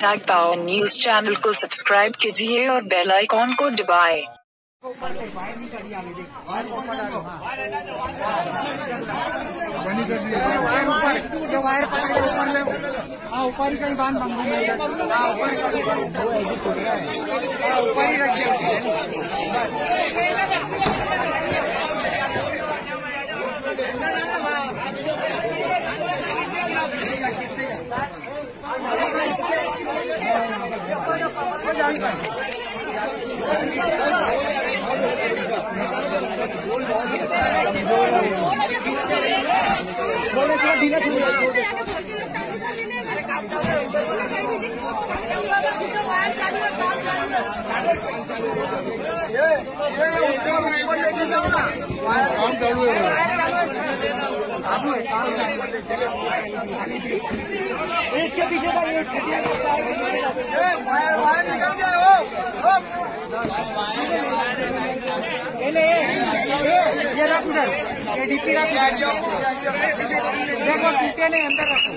Tag power news channel को subscribe कीजिए और बेल आइकॉन को दबाएँ। ऊपर हाँ ही कहीं बाँध हाँ ऊपर ही हाँ ही रख बोले काम चालू है। इसके पीछे का ये ये रख उधर। ये डीपी रख देखो टूटे नहीं अंदर रखो।